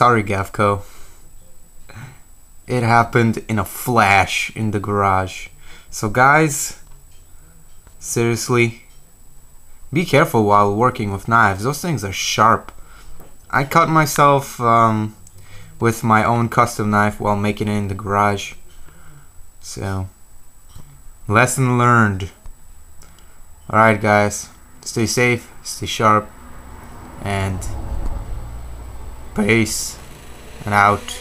Sorry, Gavkoo. It happened in a flash in the garage. So guys, seriously, be careful while working with knives. Those things are sharp. I cut myself um, with my own custom knife while making it in the garage. So, lesson learned. Alright guys, stay safe, stay sharp, and peace and out.